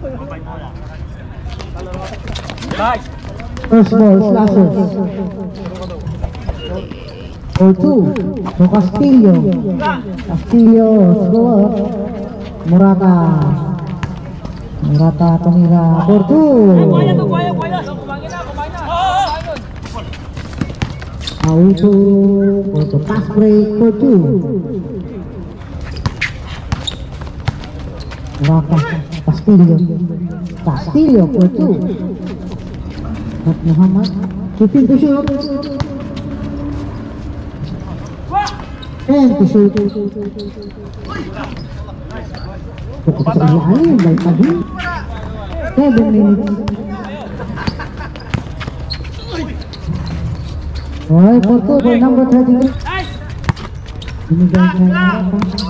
First ball, Castillo. Castillo. Murata. Murata tumira. Ball two. Auto, ball to pass break, ball two. Murata, Castillo. Castillo, two. Mat Muhammad, shooting to shoot. And to shoot. Cukup sekali baik lagi. Seven minutes. Alright, for two, for number 33. Ini guys,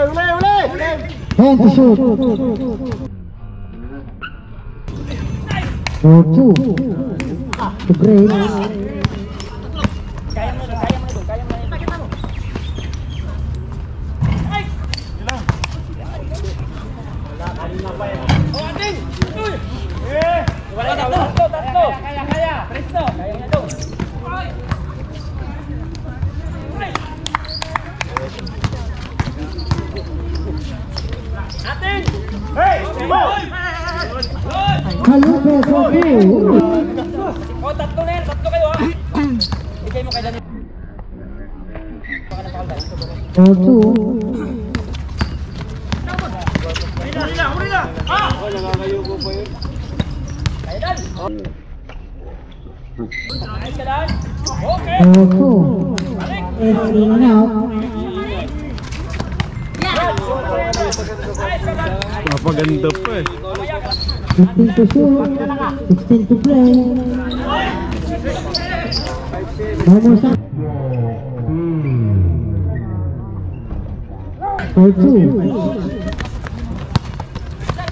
ナイスショット、今日、Kalupo Sofi! O, tatlo na yan! Tatlo kayo ha! Ibigay mo kay Danilo. Baka napakaldahin ko ba? Tatlo! Huli na! Huli na! Huli na! Ah! Nakakayo ko pa yun. Kaya Dan! Okay! Tatlo! Balik! It's in and out. Napaganda pa eh. 15 to shoot. 16 to play. Almost up. Hmm. 5-2.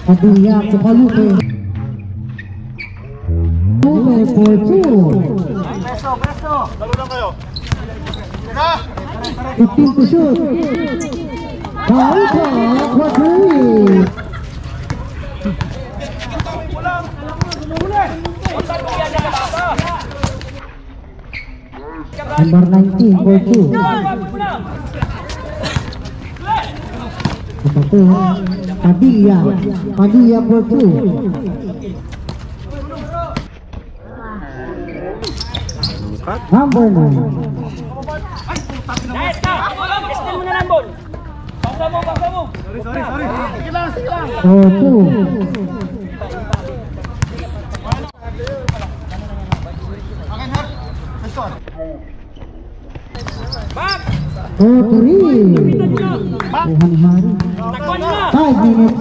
Abiya Kupalupe. Lupe 4-2. Preso, preso. Lalo lang kayo. Tira! 15 to shoot. Nomor 19, ya, tadi ya Sorry, sorry, sorry. hilang hilang Satu. Bang. Oh, teri. Bang. Takon na. Five minutes.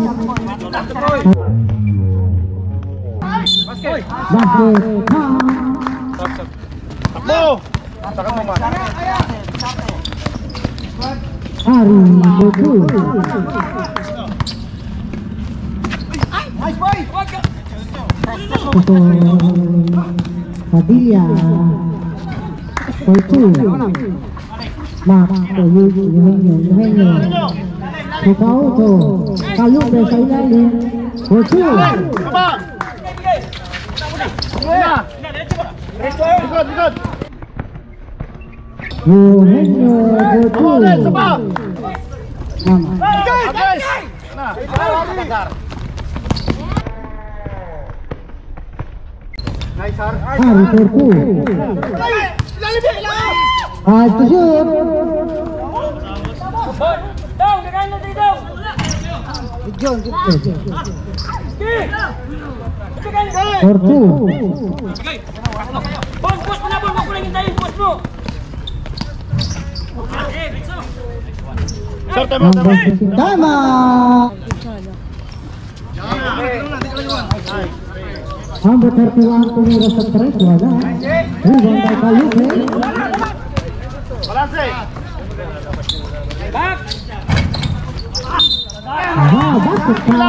Hari Boku. Pukul hadiah Boku. Mặc của Huy Chị Huy Nhường, Huy Nhường. Thì có thù, cả lúc để xảy ra đi. Boku. Boku. Boku. Boku. For two. Sama! Tama. Agres! Na! Nice, Har. Hari for two. Five to shoot. Bon. Down, gagayin natin down. John, Sige. Bigay. For two. Bon, push mo na, Bon. Huwag Sir, tama, Number tama. 15. Tama. Number 31 tumira sa strike, wala. Rebound by Kalupe. Balance. Back! Aha, basket Wala,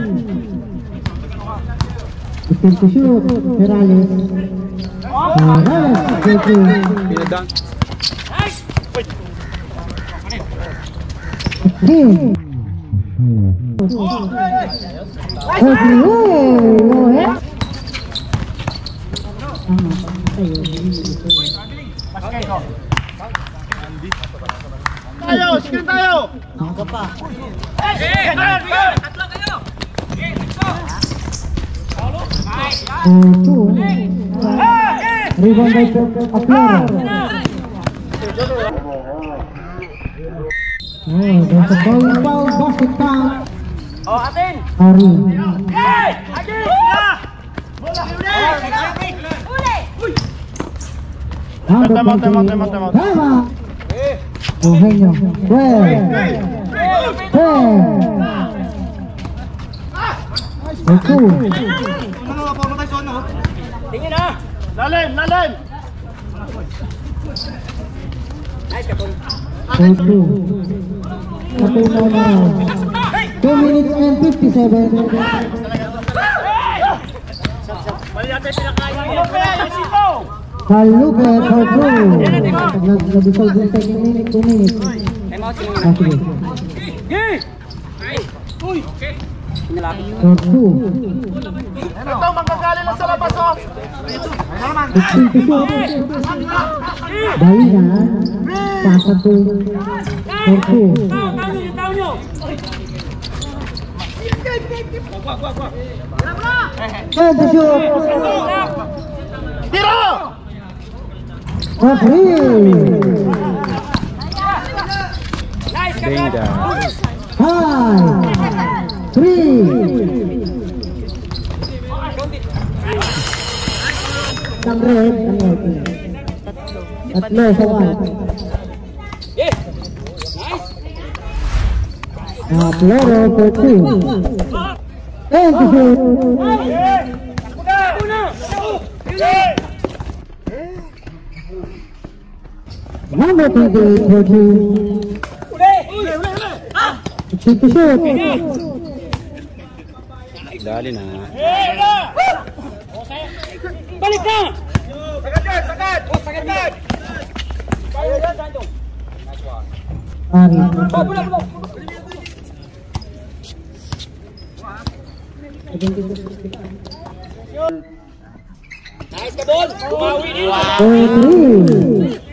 Sure, Morales. Morales, thank you. Pinadunk. Hey. Okay, oh. Tayo, sige tayo. Ang pa. Eh, eh tatlo kayo. Sige, let's go. Two. Rebound by Aplero. Oh, a ball, ball, basket count. Oh, atin! Ari. Eh! Atin! Tama, tama, 20. tama, tama. Tama. Eugenio. Well. Well. For na! Lalim, lalim! Ay, kapon. Okay. Na. 2 minutes and 57. Mali natin pinakain. Lopez, Sito! Kalupet, Harpoon. Nag-resolve yung 10 minutes, 2 minutes. Okay. Uy! Okay. Two. Ito, manggagaling lang sa labas, oh. 16 to shoot. Dali na. Pasa to. For two. Tao, tao nyo, yung tao nyo! And to shoot. Tiro! Three. Nice, Kapon! three. Năm rồi, năm rồi. Tatlo sa one. Ah, Floro for two. Thank you. Number 28 for two. Shoot the shoot. Dali na. Balik na! Sagad! Sagad! Sagad! Nice ka, Bol! Bumawi nila!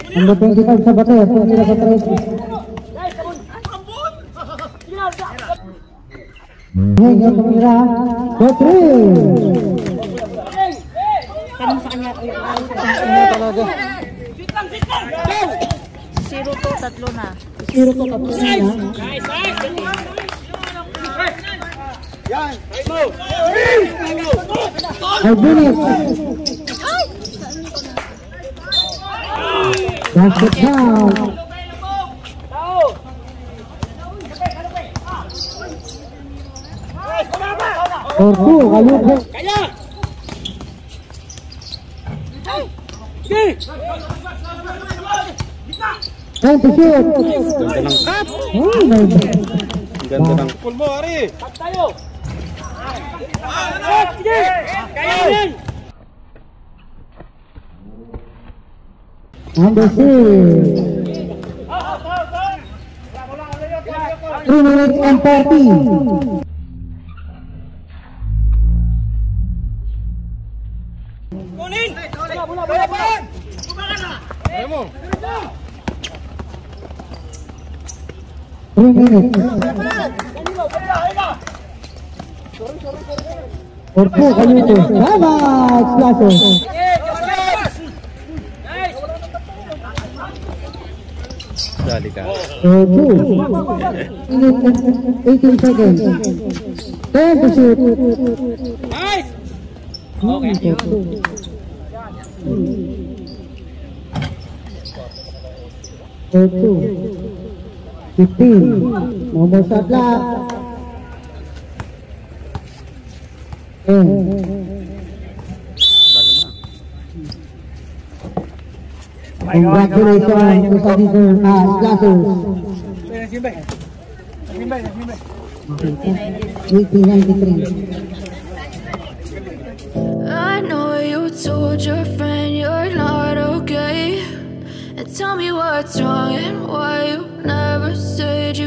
Ang dating kita sa bate, sa 3. Ngayon tumira, Catherine! Tanong sa kanya, ano talaga? Zero to, tatlo na. Zero to, tatlo na. Nice, nice! Yan! Ay, bulit! Ay! Basket down! Three minutes and 30. Oke, kali itu. Hebat, Plato. 15. No more shot 10. Congratulations to 1893. I know you told your friend you're not okay. Tell me what's wrong and why you never said you